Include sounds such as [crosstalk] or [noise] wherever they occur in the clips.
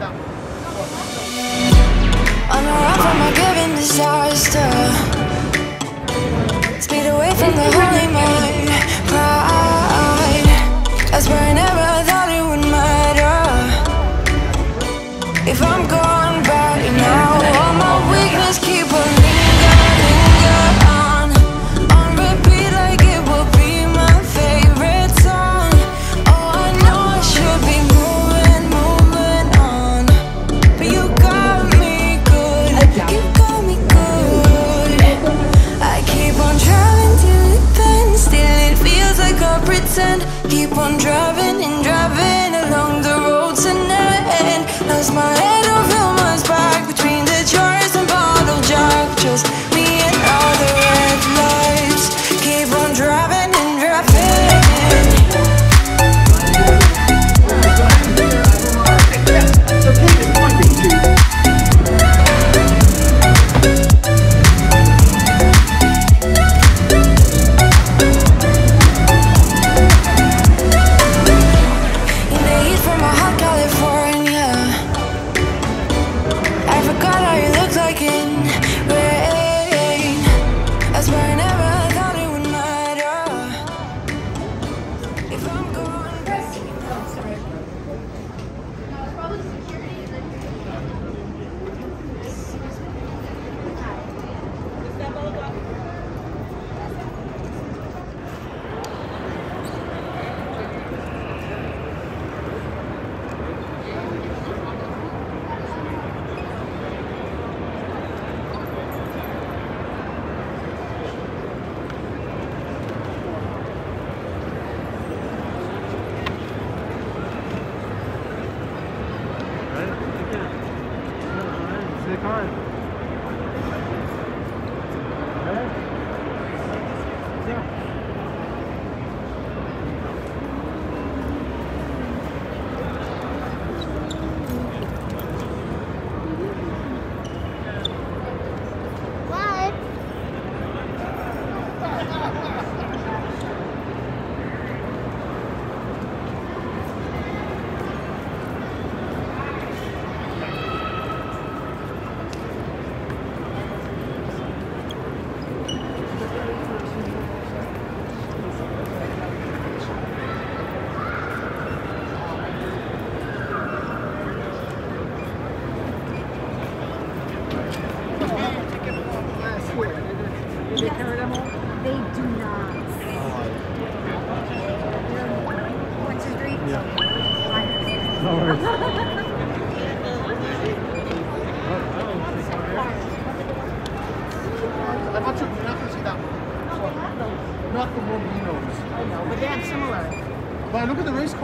On a run from a given disaster Speed away from the holy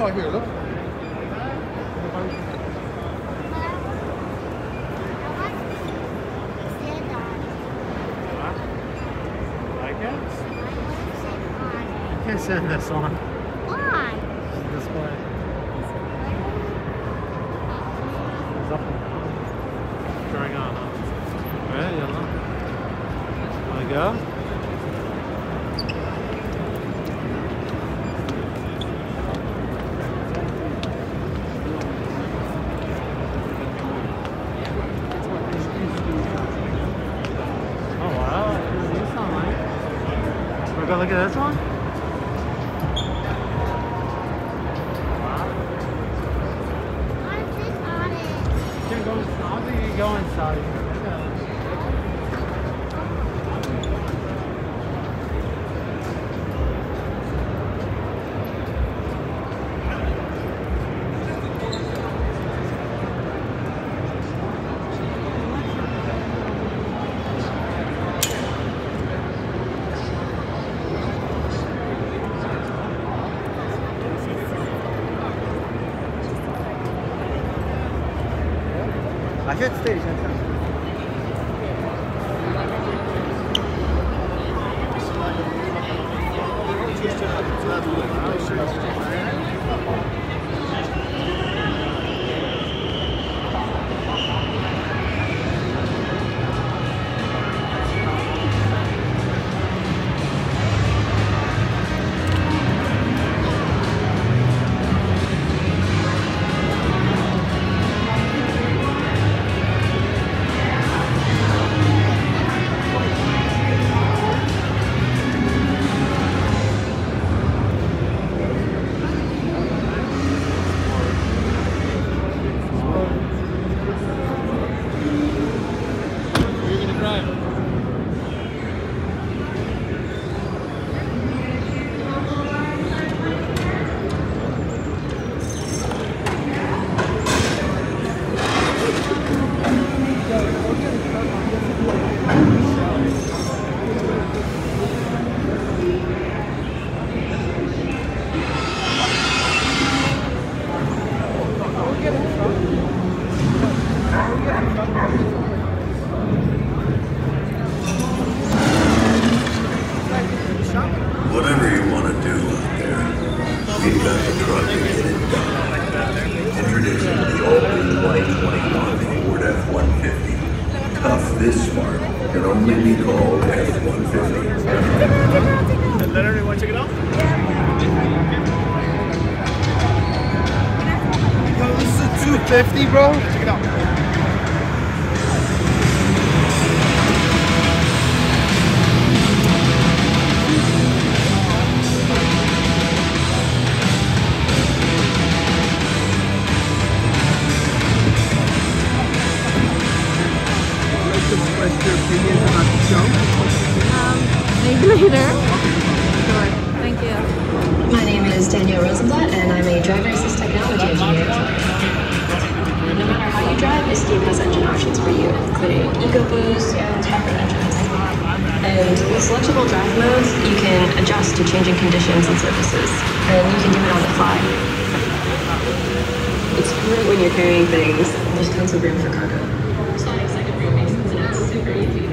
right here. Look at this one. Așa-ți stai. 250, bro. Check it out. Maybe later. Sure. Thank you. My name is Danielle Rosenblatt, and I'm a driver assist technology engineer. No matter how you drive, Esteem has engine options for you, including EcoBoost and hybrid engines. And with selectable drive modes, you can adjust to changing conditions and surfaces, and you can do it on the fly. It's great when you're carrying things. There's tons of room for cargo. Sliding second room makes it super easy.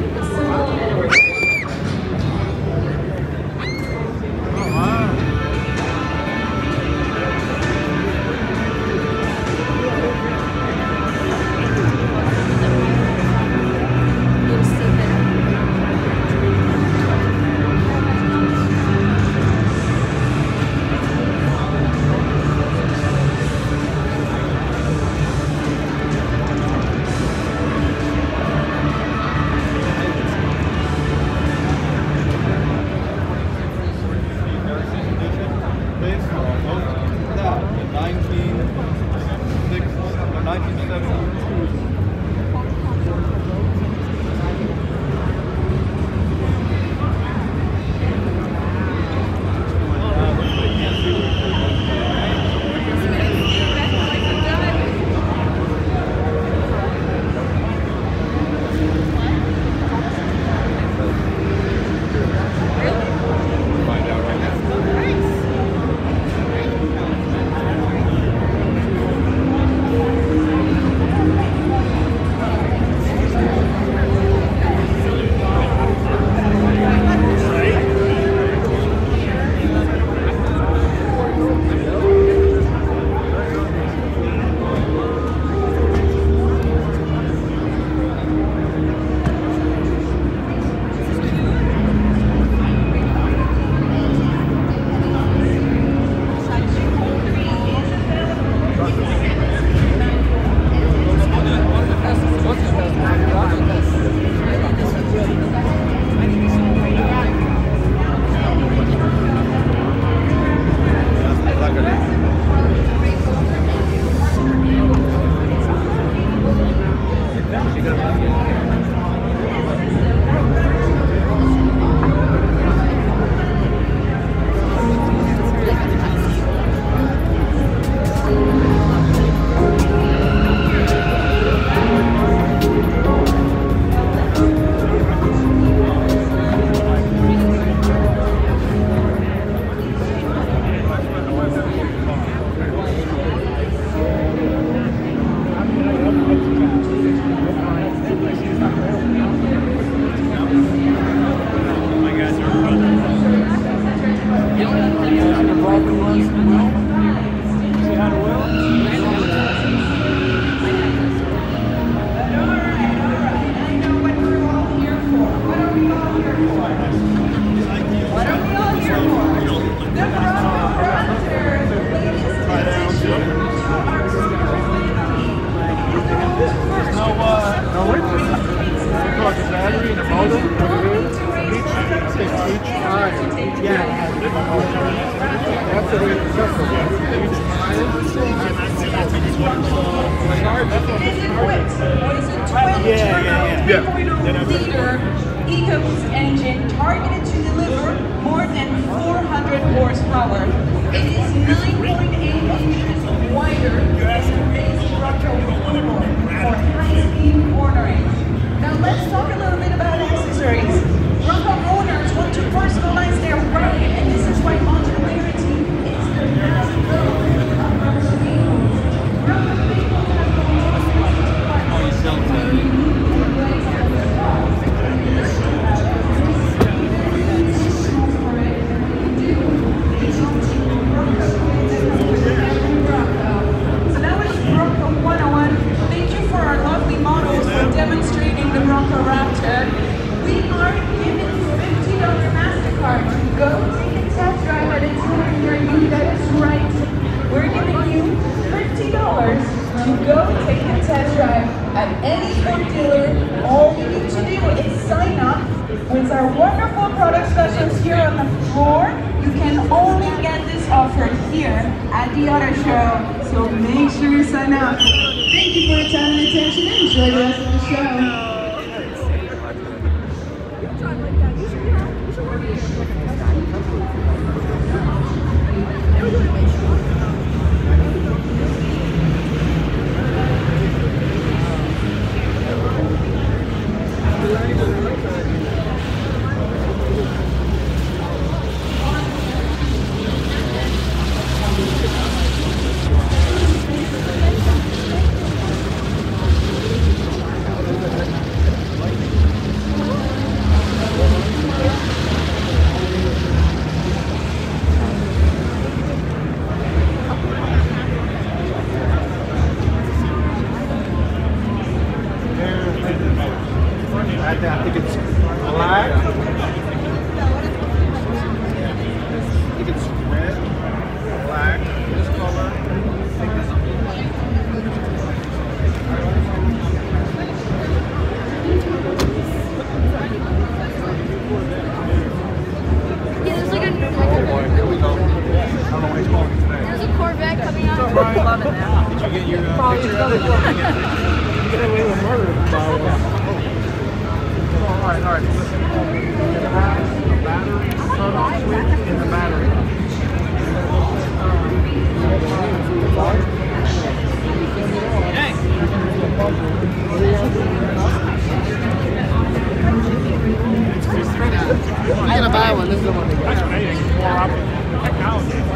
Amazing. More optical technology.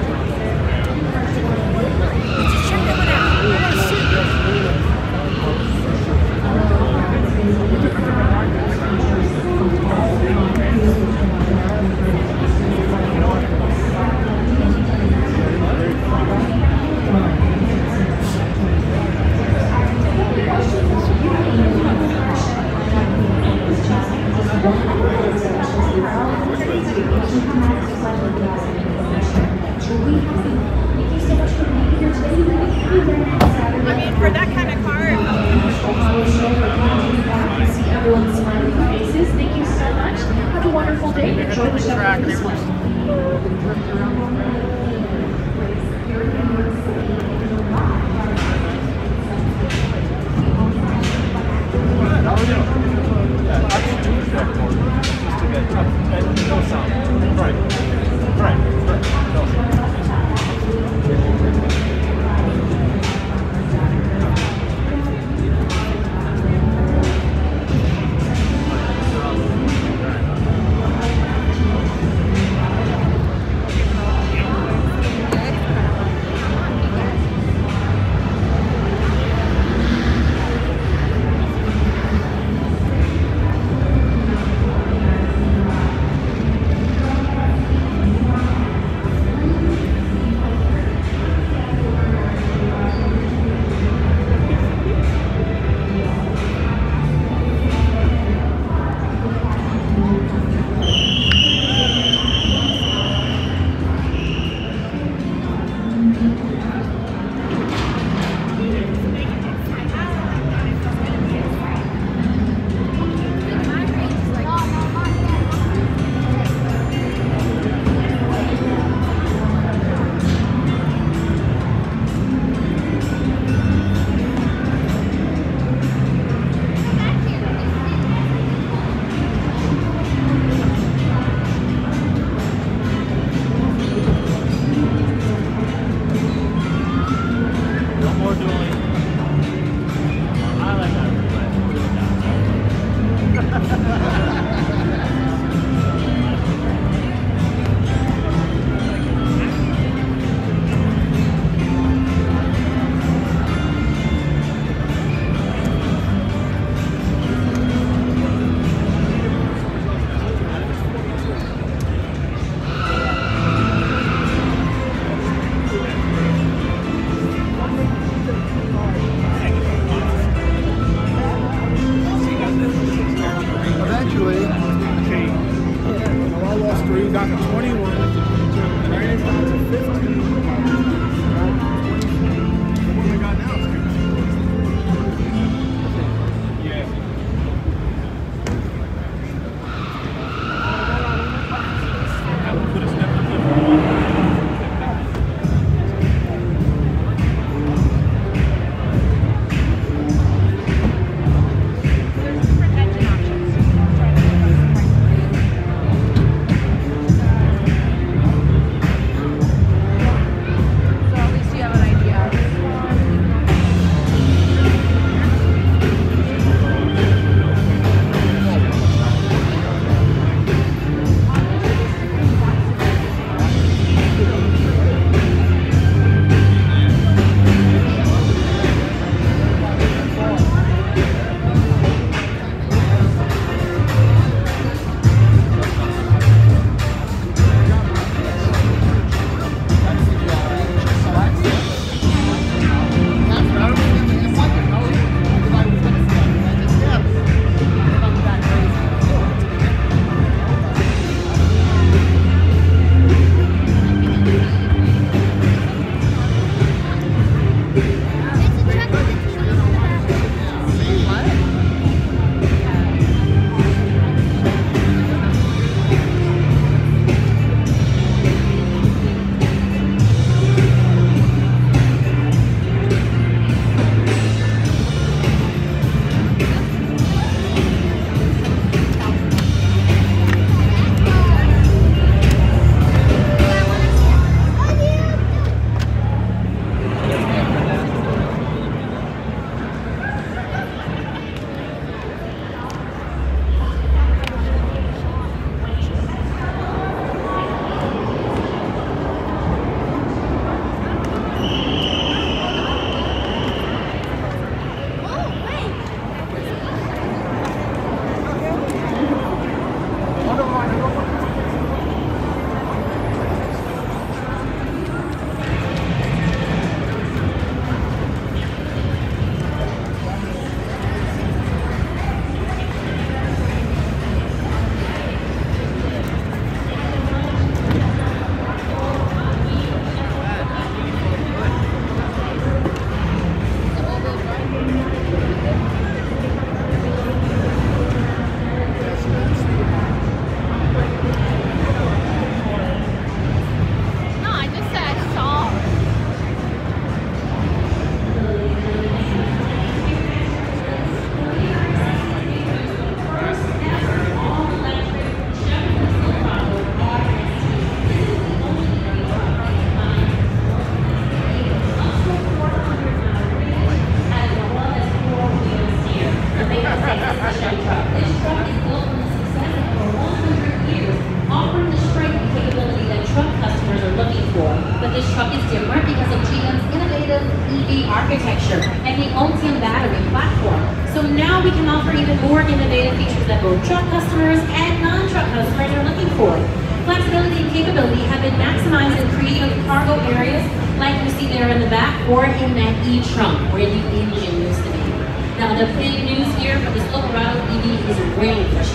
Back or in that e-trunk where the engine used to be. Now the big news here for the Silverado EV is range.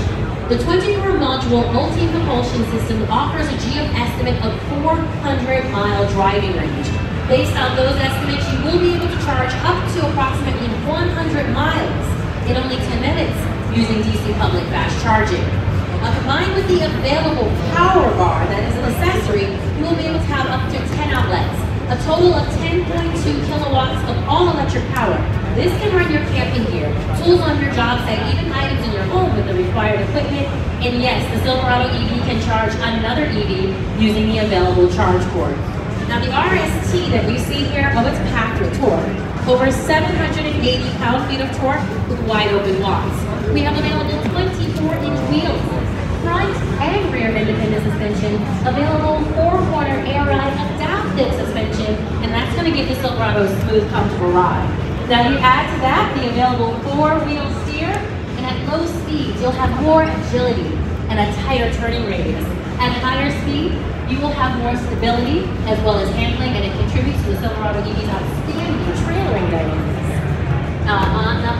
The 24 module Ultium propulsion system offers a geo estimate of 400 mile driving range. Based on those estimates, you will be able to charge up to approximately 100 miles in only 10 minutes using DC public fast charging. Combined with the available PowerBase that is an accessory, you will be able to have up to 10 outlets, a total of 10.2 kilowatts of all-electric power. This can run your camping gear, tools on your job site, even items in your home with the required equipment. And yes, the Silverado EV can charge another EV using the available charge cord. Now the RST that you see here, oh, it's packed with torque. Over 780 pound-feet of torque with Wide Open Watts. We have available 24-inch wheels, front and rear independent suspension, available four-corner air ride suspension, and that's going to give the Silverado a smooth, comfortable ride. Now you add to that the available four-wheel steer, and at low speeds you'll have more agility and a tighter turning radius. At higher speed, you will have more stability as well as handling, and it contributes to the Silverado EV's outstanding trailering dynamics. Uh, on the,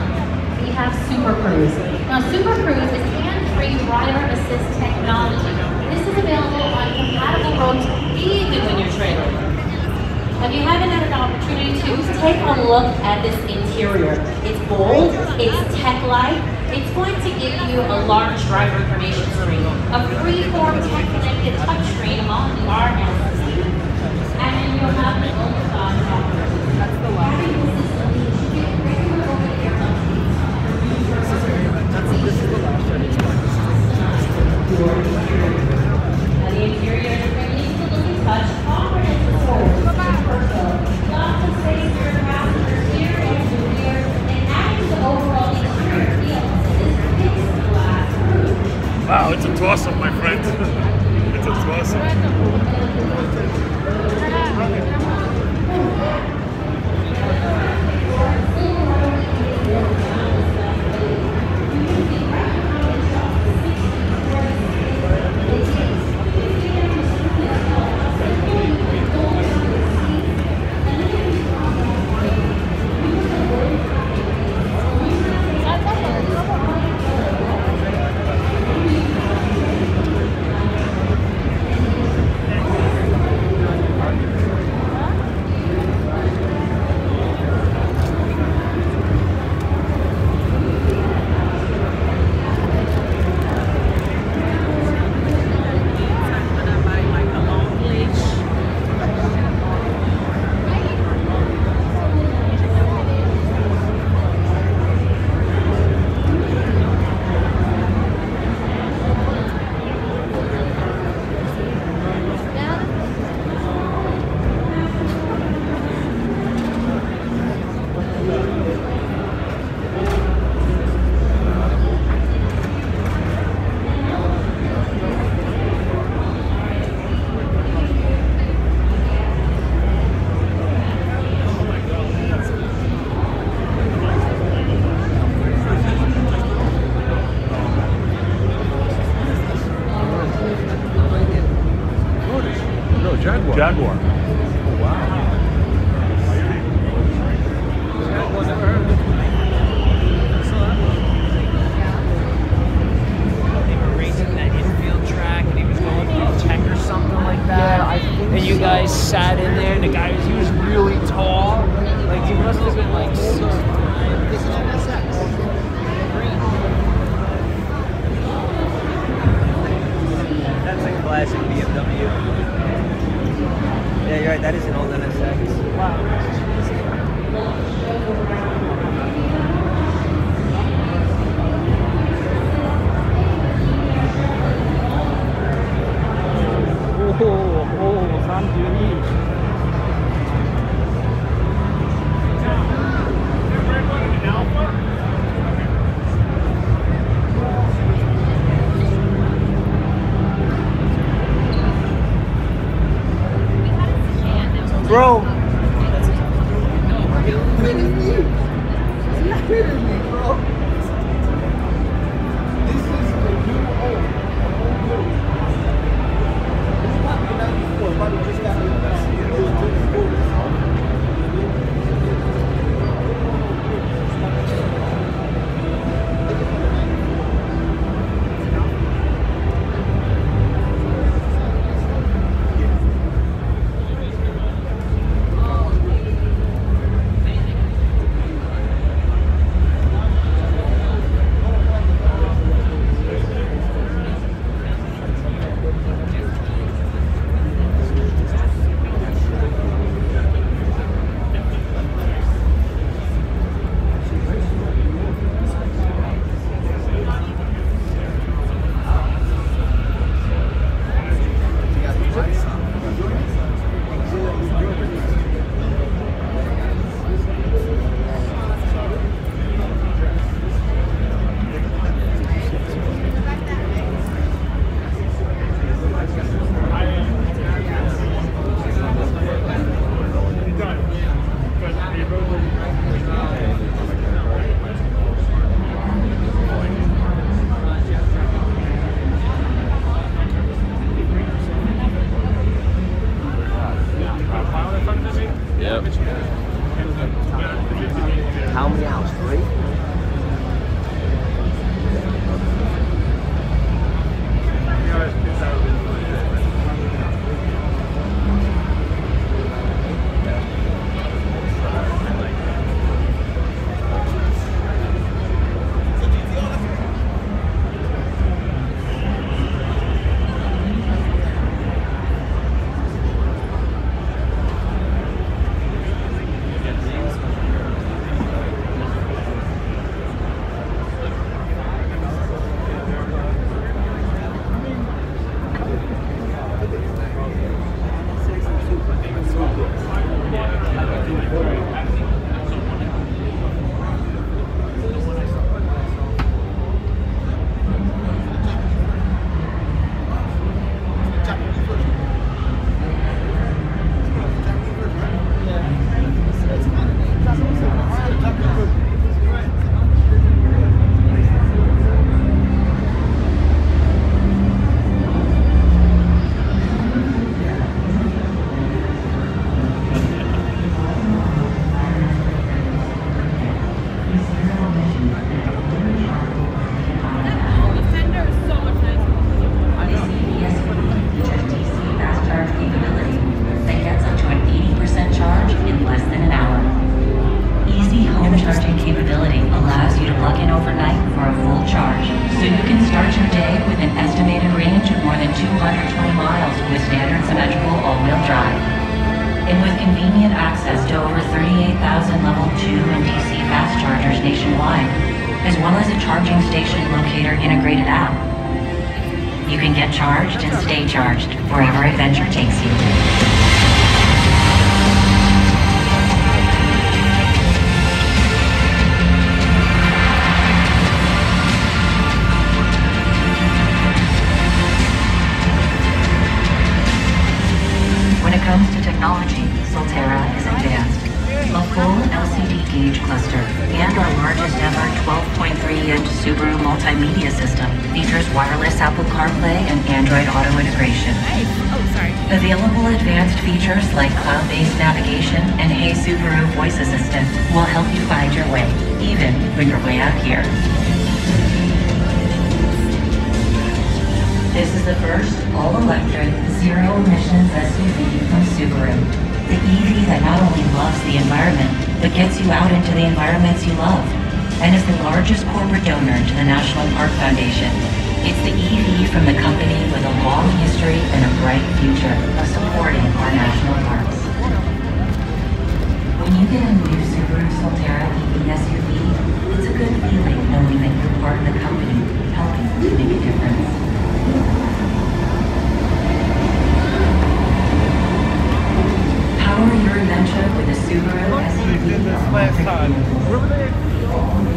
we have Super Cruise. Now, Super Cruise is hand-free driver assist technology. This is available on compatible roads even when you're trailering. If you haven't had an opportunity to, take a look at this interior. It's bold, it's tech-like, it's going to give you a large driver information screen, a free-form tech-connected touchscreen on the RS, and then you'll have the ultra That's the. Now the interior Wow, it's a toss-up, my friend. [laughs] it's a toss-up. Voice assistant will help you find your way, even when you're way out here. This is the first all-electric, zero-emissions SUV from Subaru. The EV that not only loves the environment, but gets you out into the environments you love. And is the largest corporate donor to the National Park Foundation. It's the EV from the company with a long history and a bright future of supporting our national parks. Get a new Subaru Solterra EV SUV, it's a good feeling knowing that you're part of the company helping to make a difference. Power your adventure with a Subaru SUV. Last time. Want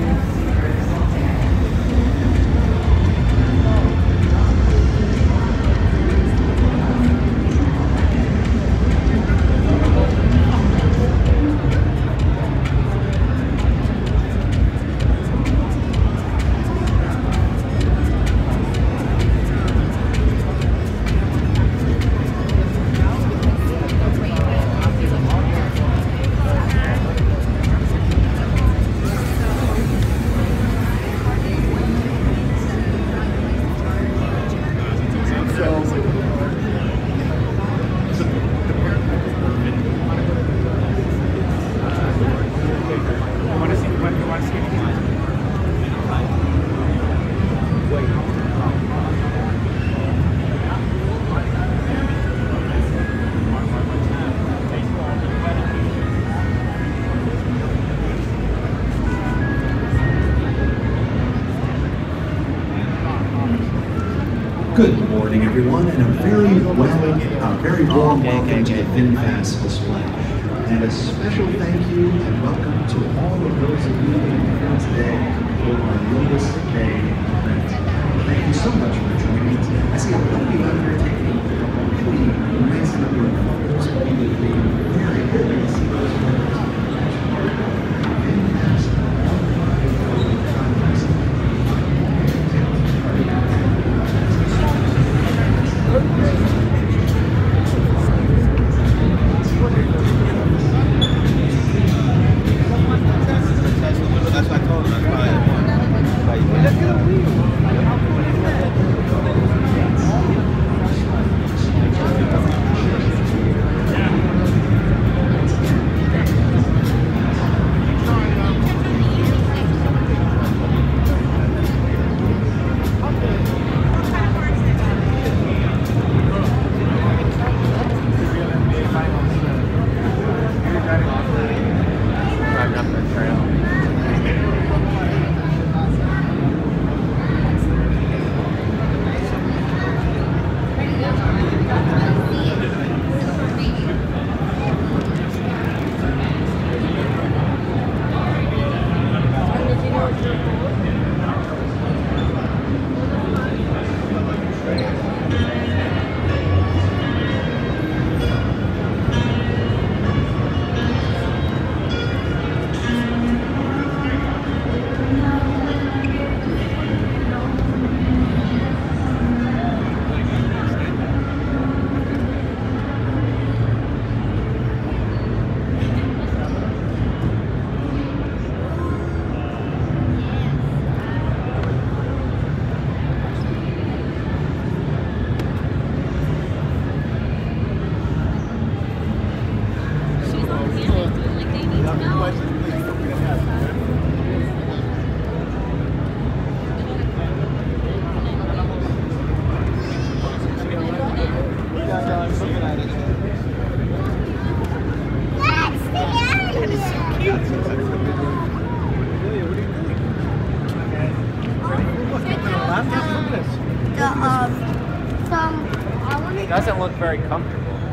a very warm welcome to the VinFast Um, some, Doesn't look very comfortable.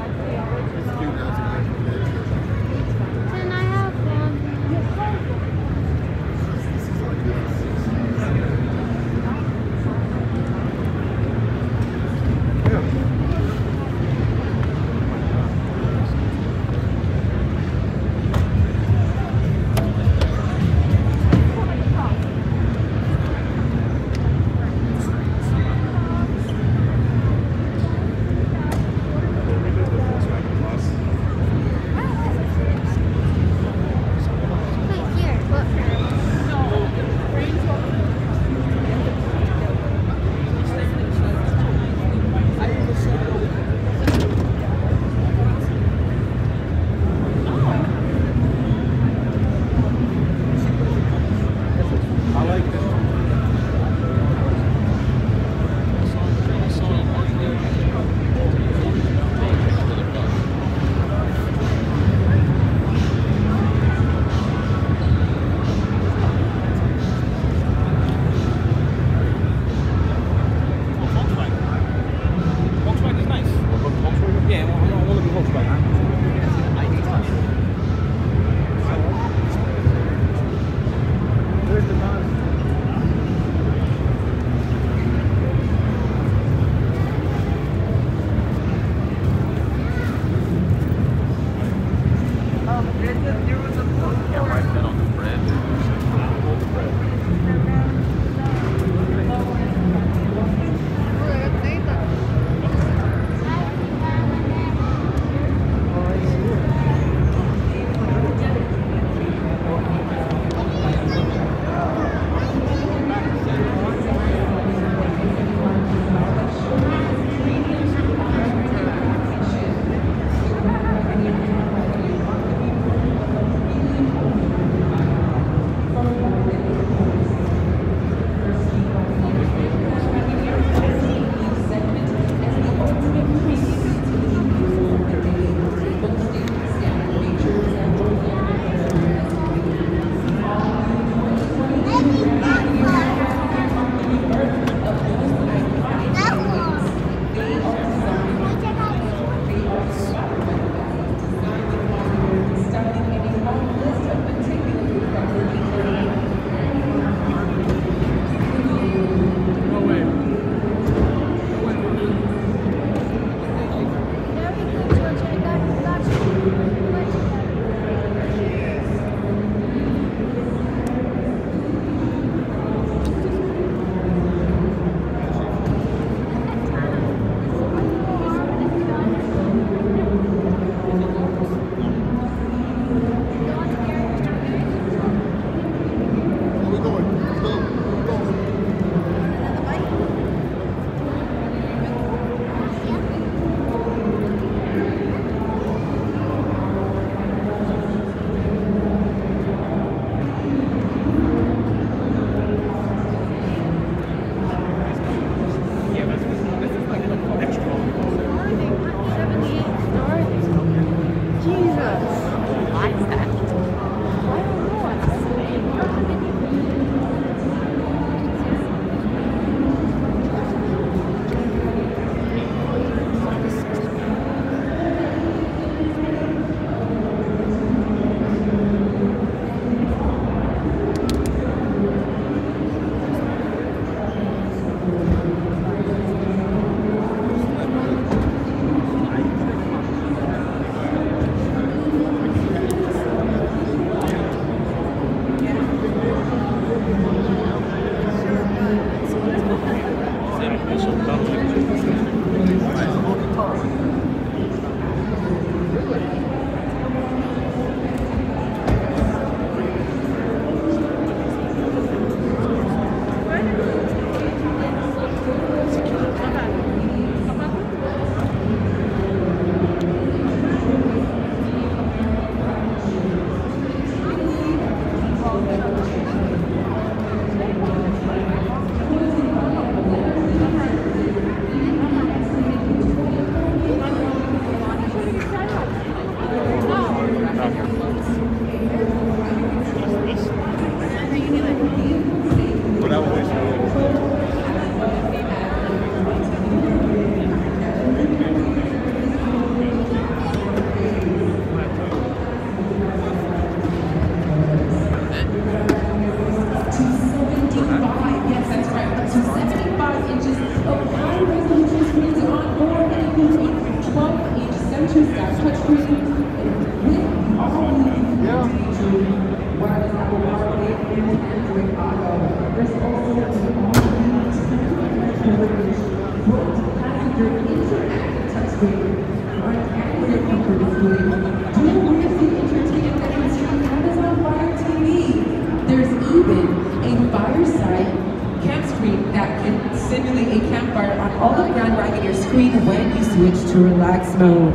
To relax mode.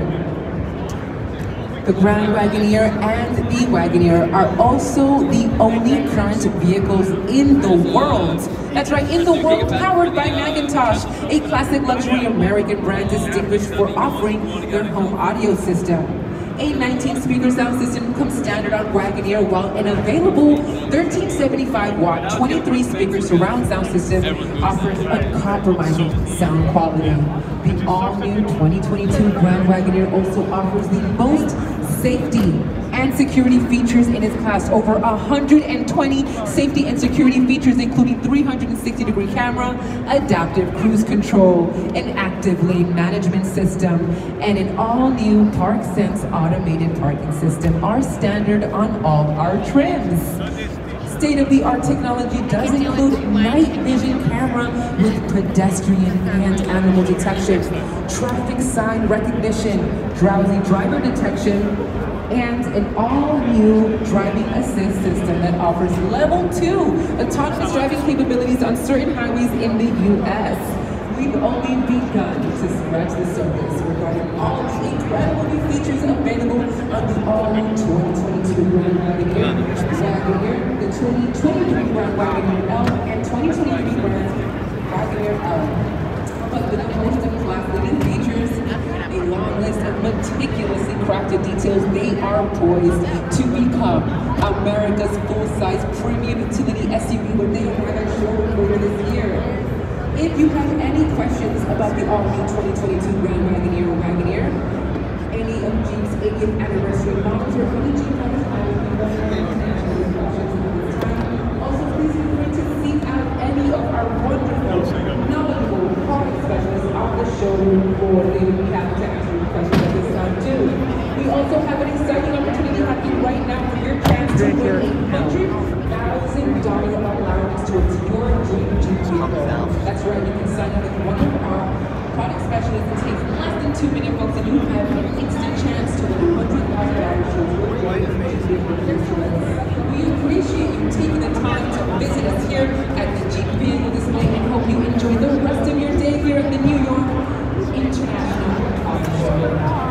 The Grand Wagoneer and the Wagoneer are also the only current vehicles in the world. That's right, in the world powered by McIntosh, a classic luxury American brand distinguished for offering their home audio system. A 19 speaker sound system comes standard on Wagoneer while an available 1375 watt 23 speaker surround sound system offers uncompromising sound quality. The all new 2022 Grand Wagoneer also offers the most safety and security features in its class. Over 120 safety and security features, including 360 degree camera, adaptive cruise control, an active lane management system, and an all new ParkSense automated parking system are standard on all our trims. State-of-the-art technology does include night vision camera with pedestrian and animal detection, traffic sign recognition, drowsy driver detection, and an all-new driving assist system that offers level two autonomous driving capabilities on certain highways in the U.S. We've only begun to scratch the surface regarding all the incredible new features available on the all-new 2022 Grand Wagoneer, Wagoneer, the 2023 Grand Wagoneer L, and 2023 Grand Wagoneer L. But with a host of class-leading features, a long list of meticulously crafted details, they are poised to become America's full-size premium utility SUV when they arrive at showroom later this year. If you have any questions about the RV 2022 Grand Wagoneer or Wagoneer, any of Jeep's 80th anniversary models, or any Jeep models, I will be to answer your questions. Also, please feel free to seek out any of our wonderful, knowledgeable product specialists on the showroom floor. They would be happy to answer your questions at this time, too. We also have an exciting opportunity happening right now for your chance to win a $100,000 that's right, you can sign up with one of our product specialists. It takes less than two minutes, folks, and you have an instant chance to win a hundred thousand dollars towards your dream We appreciate you taking the time to visit us here at the Jeep Vehicle Display and hope you enjoy the rest of your day here at the New York International Auto Show.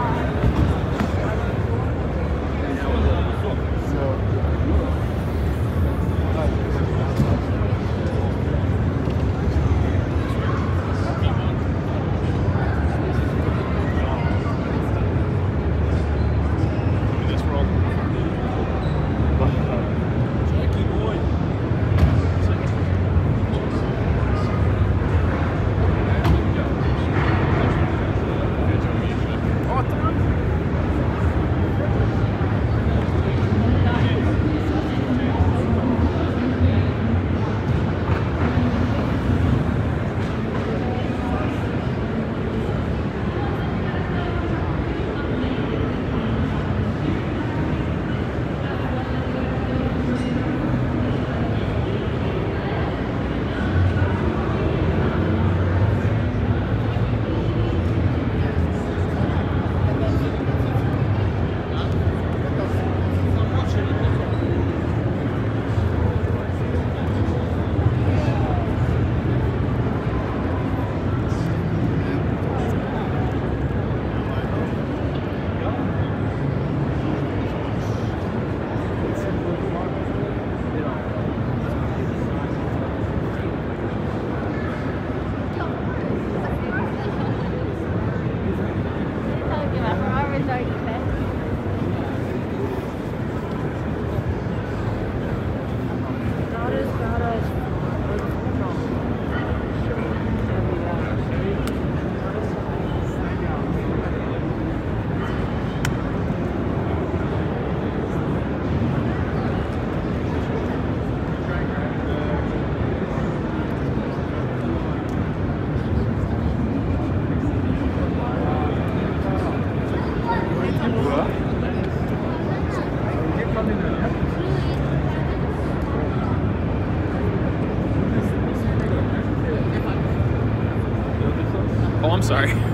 Sorry.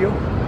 Why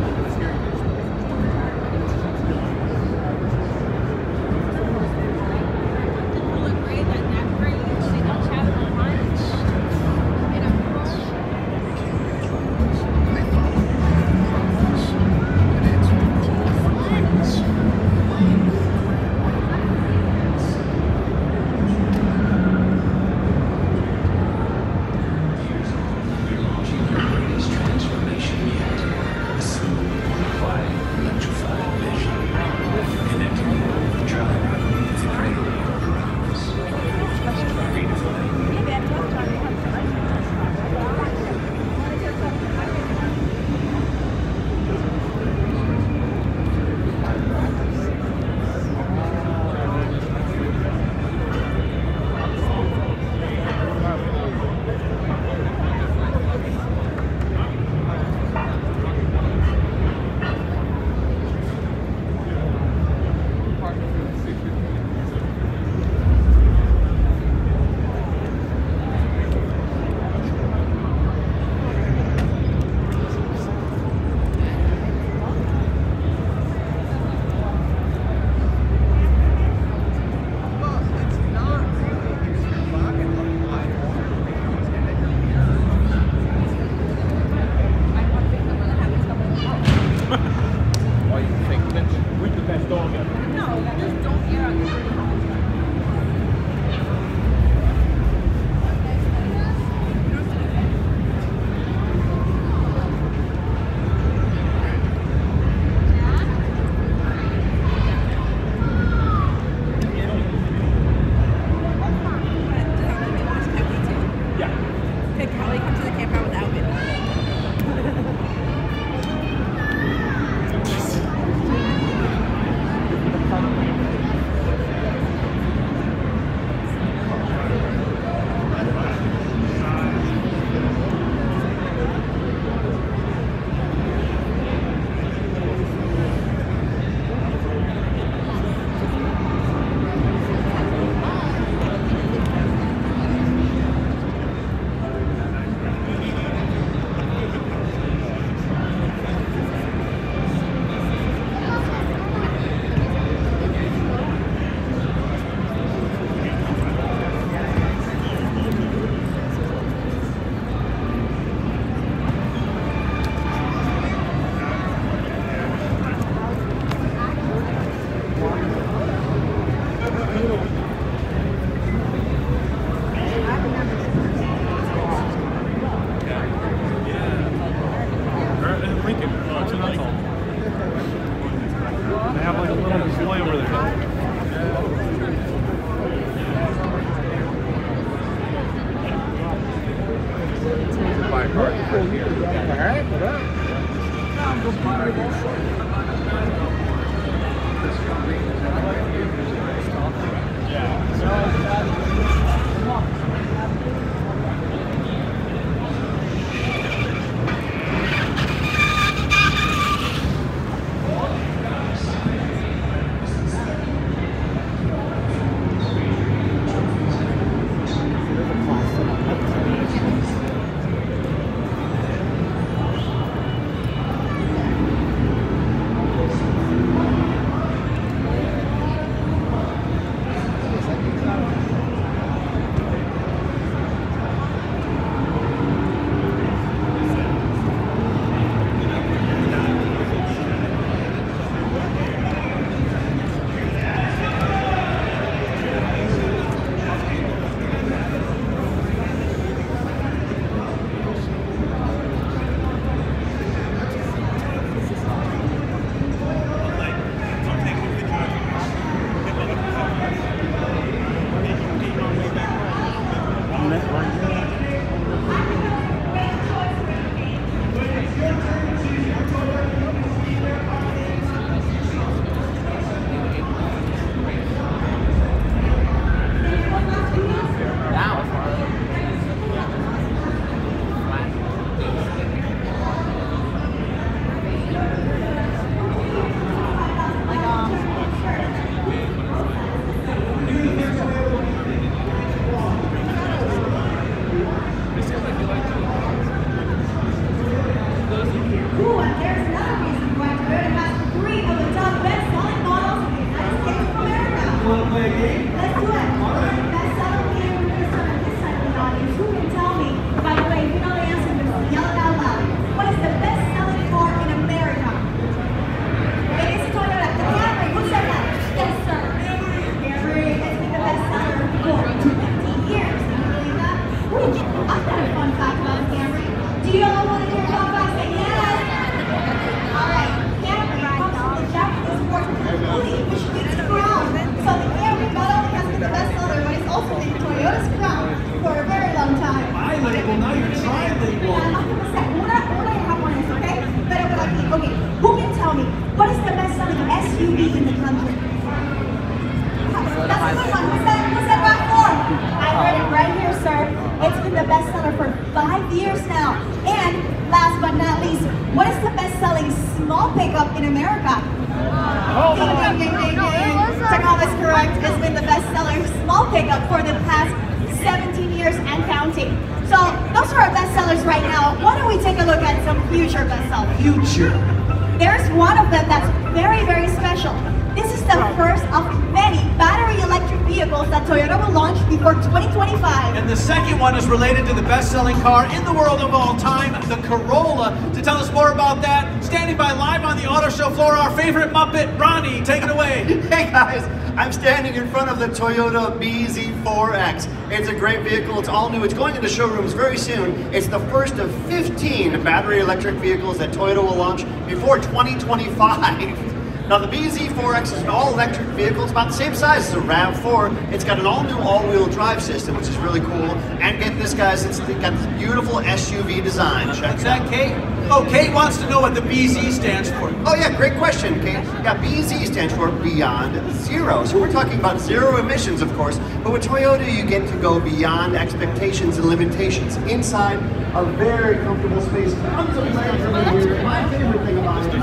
the Toyota BZ4X. It's a great vehicle. It's all new. It's going into showrooms very soon. It's the first of 15 battery electric vehicles that Toyota will launch before 2025. [laughs] Now the BZ4X is an all-electric vehicle. It's about the same size as a RAV4. It's got an all-new all-wheel drive system, which is really cool. And get this, guys, it's got this beautiful SUV design. Check Is that Kate? Oh, Kate wants to know what the BZ stands for. Oh yeah, great question, Kate. Yeah, BZ stands for Beyond Zero. So we're talking about zero emissions, of course. But with Toyota, you get to go beyond expectations and limitations. Inside a very comfortable space. Tons of legs over here. My favorite thing about it is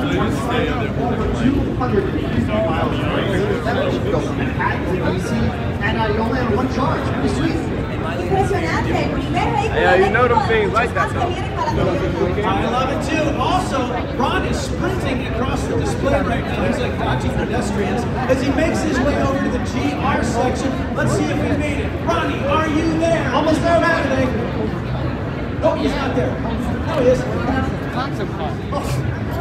over 250 miles of range. That means you can go from Manhattan to DC, and uh, you only have one charge. Pretty sweet. Yeah, you know them things like that though. I love it too. Also, Ron is sprinting across the display right now. He's like watching pedestrians as he makes his way over to the GR section. Let's see if he made it. Ronnie, are you there? Almost there, Matt. Oh, he's not there. No, he is. Concept car.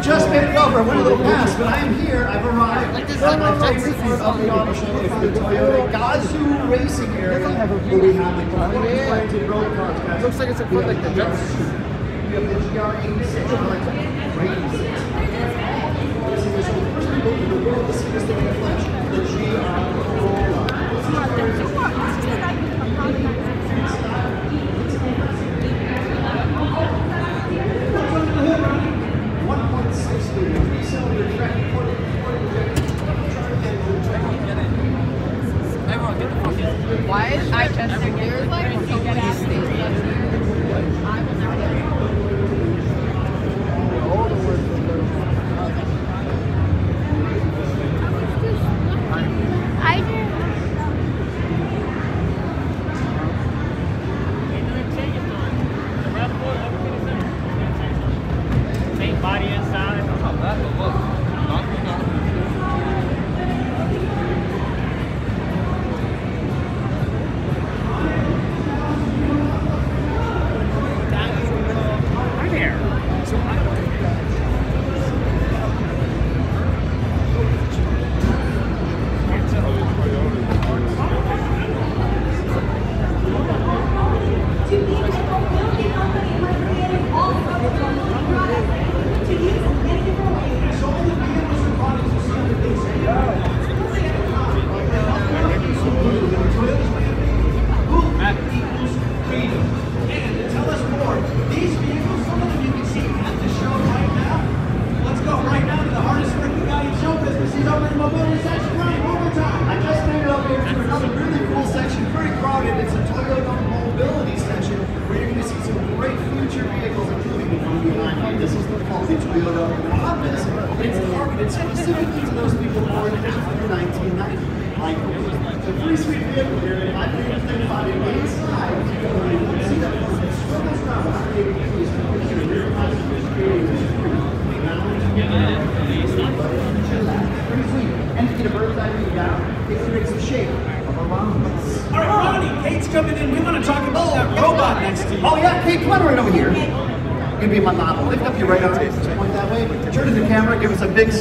Just made it over. Went a little fast, but I am here. I've arrived. At my favorite part of the auto show is the Toyota Gazoo Racing area, where we have the company-branded road cars. guys. Looks like it's a foot like the Jets. We have the GR86, or like the 86. This is the first people in the world to see in the flesh, the GR Corolla. Why is I just there's like so many states I will never get Same body inside. Ah,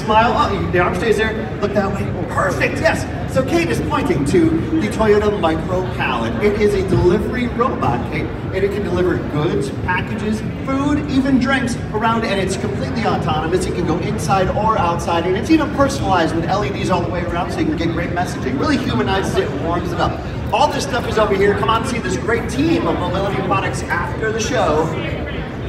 smile. Oh, the arm stays there. Look that way. Oh, perfect. Yes. So Kate is pointing to the Toyota Micro Palette. It is a delivery robot, Kate, and it can deliver goods, packages, food, even drinks around, and it's completely autonomous. It can go inside or outside, and it's even personalized with LEDs all the way around, so you can get great messaging. Really humanizes it, and warms it up. All this stuff is over here. Come on, see this great team of mobility products after the show.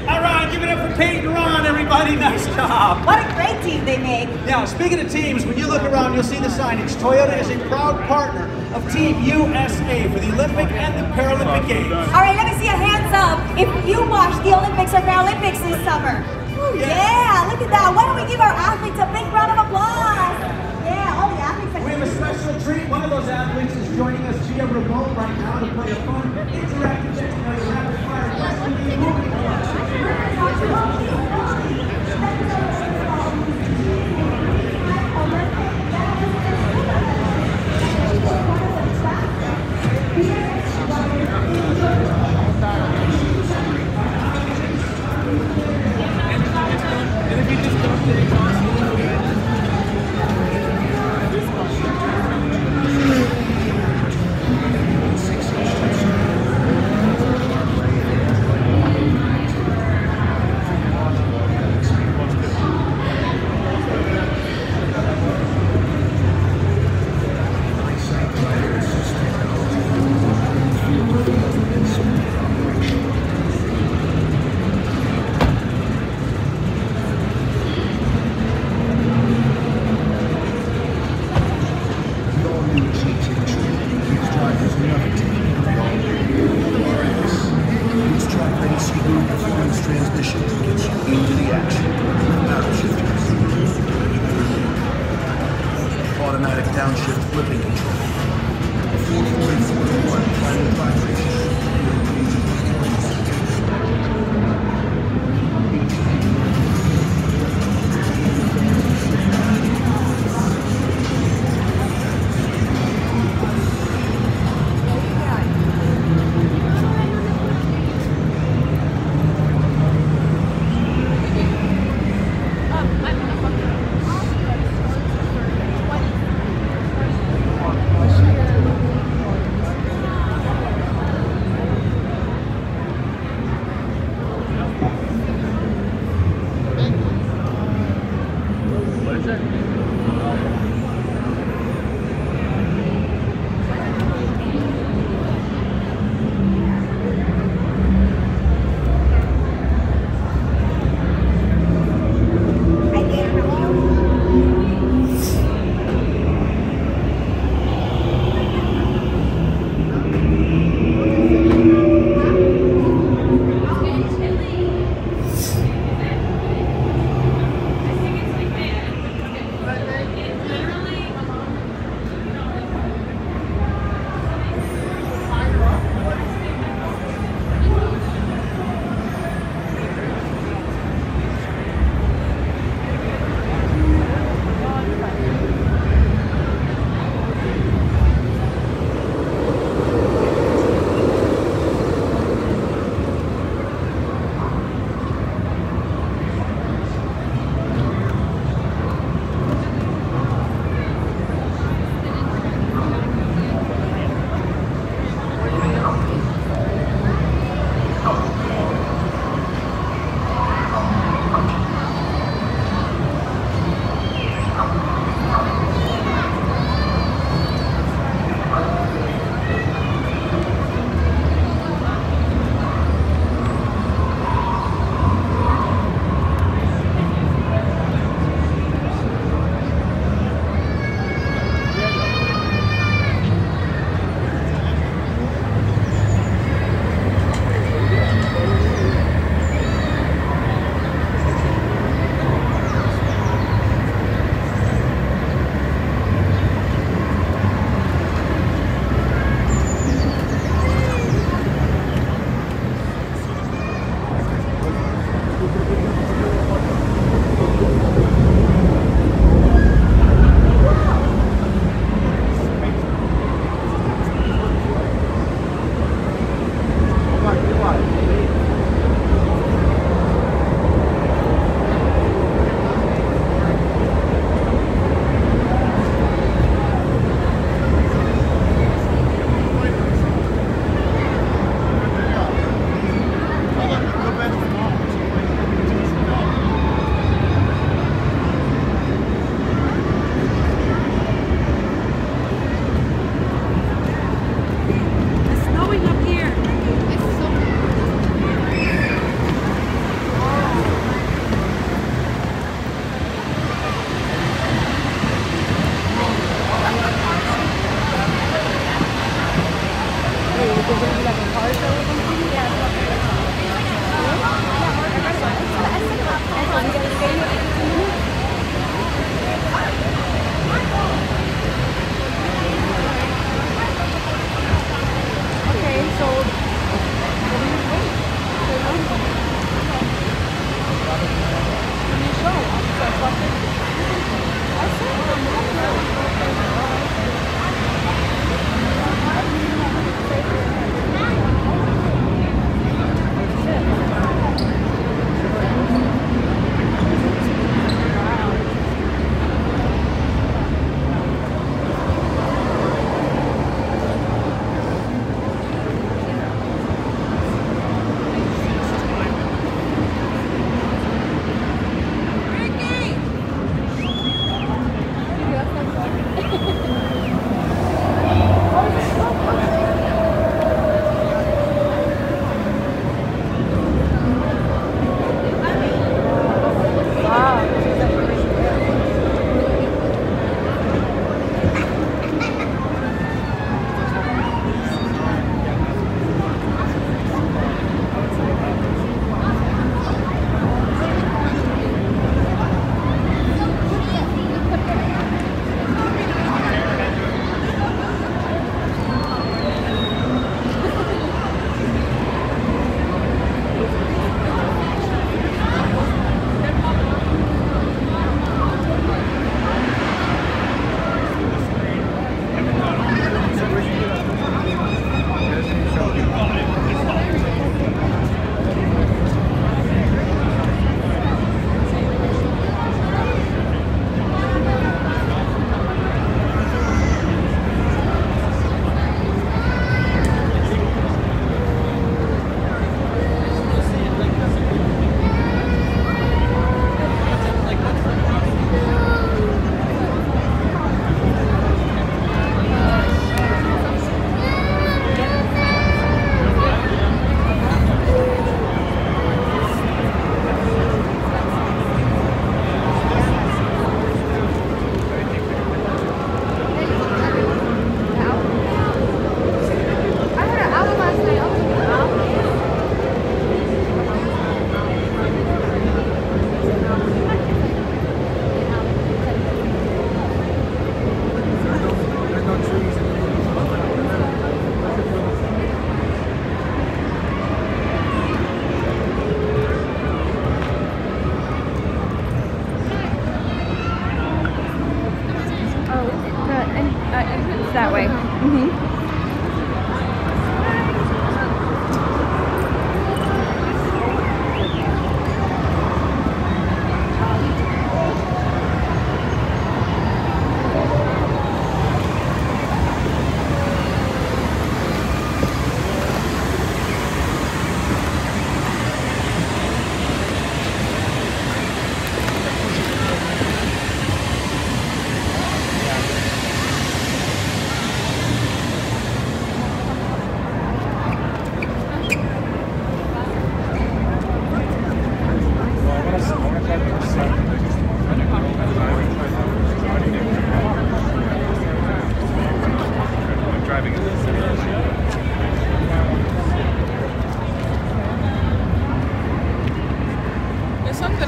All right, give it up for Kate and Ron, everybody. Nice job. What a great team they make. Now, speaking of teams, when you look around, you'll see the signage. Toyota is a proud partner of Team USA for the Olympic and the Paralympic Games. All right, let me see a hands up if you watched the Olympics or Paralympics this summer. Oh, yeah. look at that. Why don't we give our athletes a big round of applause? Yeah, all the athletes are We have a special treat. One of those athletes is joining us via remote right now to play a fun, interactive game. rapid fire question. Transmission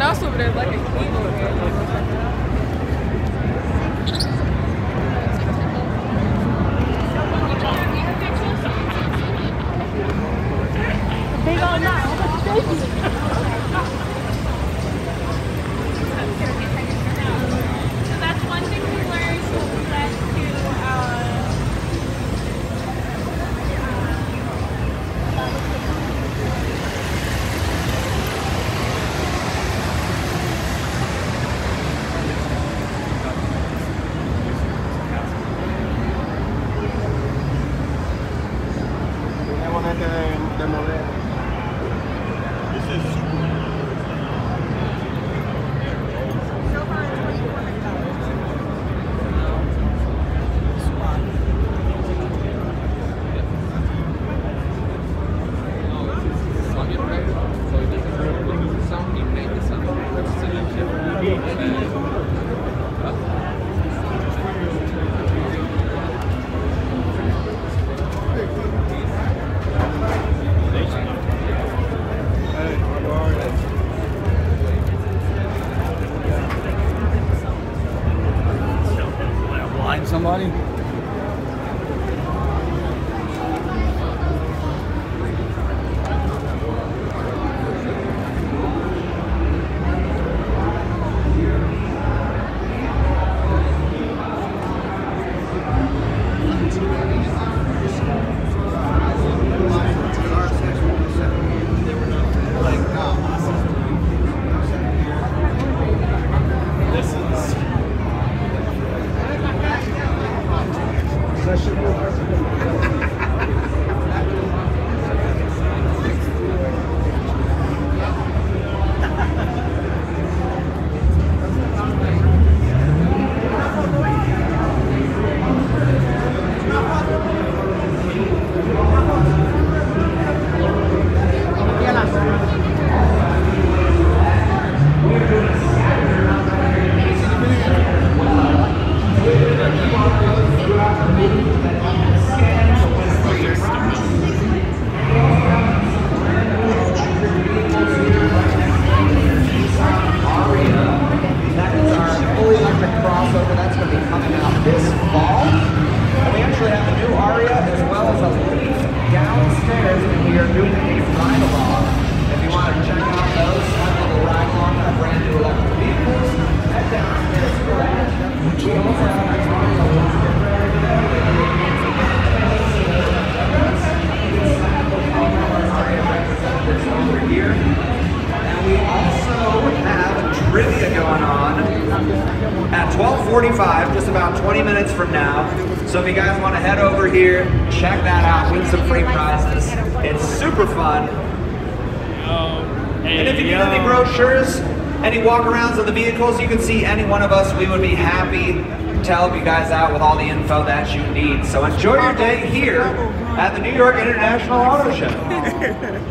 someone else over there like a evil. Big old now. vehicles you can see any one of us, we would be happy to help you guys out with all the info that you need. So enjoy your day here at the New York International Auto Show. [laughs]